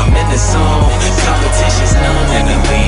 I'm in the zone, competition's none. and the.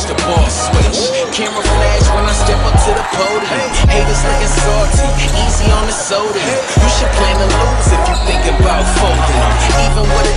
watch the ball switch. Camera flash when I step up to the podium. Haters looking salty, easy on the soda. You should plan to lose if you think about folding them. Even with a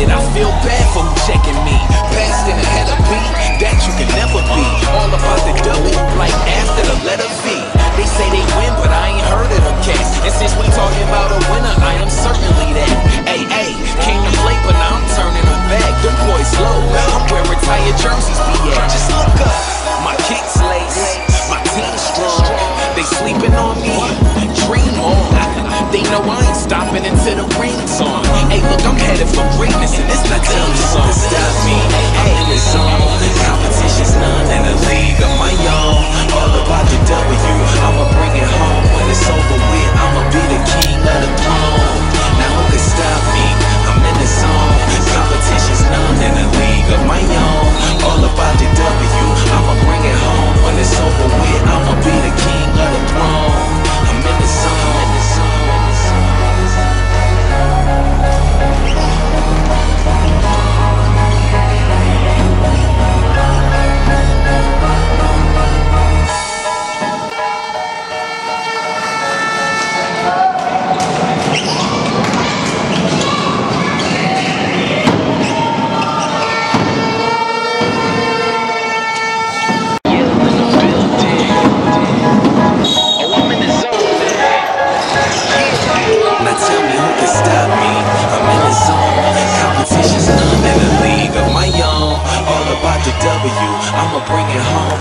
it, I feel bad for who checking me. Past and ahead of beat, that you can never be. All about the W, like after the letter V. They say they win, but I ain't heard of them cats. And since we talking about a winner, I am certainly that. Aa, came to play, but now I'm turning them back. The boys low, I'm wearing tired jerseys.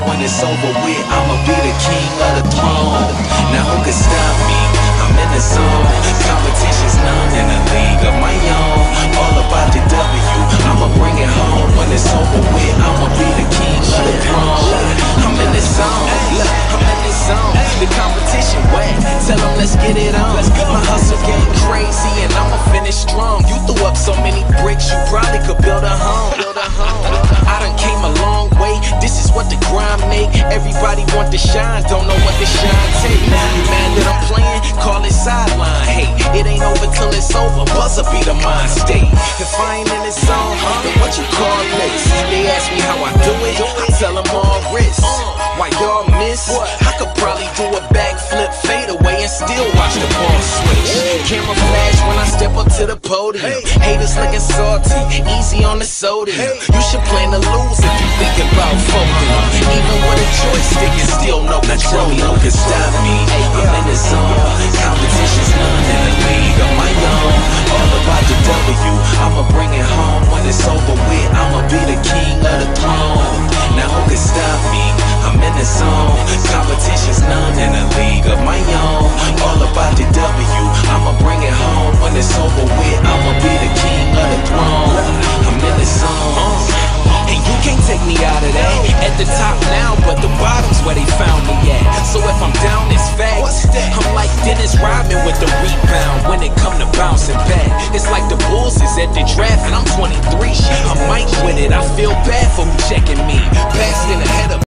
when it's over with, I'ma be the king of the throne. Now who can stop me? I'm in the zone. Competition's none in a league of my own. All about the W. it shines, don't know what the shine takes. You mad that I'm playing? Call it sideline. Hey, it ain't over till it's over. Buzzer be the mind state. If I ain't in this zone, then what you call this? They ask me how I do it, I tell them all risk. Why y'all miss? I could probably do a backflip fade away and still watch the ball switch. Camouflage to the podium. Haters looking salty, easy on the sodium. You should plan to lose if you think about folding. Even with a joystick, it's still no control. No can stop me. Dennis Rodman with the rebound when it come to bouncing back. It's like the Bulls is at the draft and I'm 23. I might win it, I feel bad for who checking me. Passed in ahead of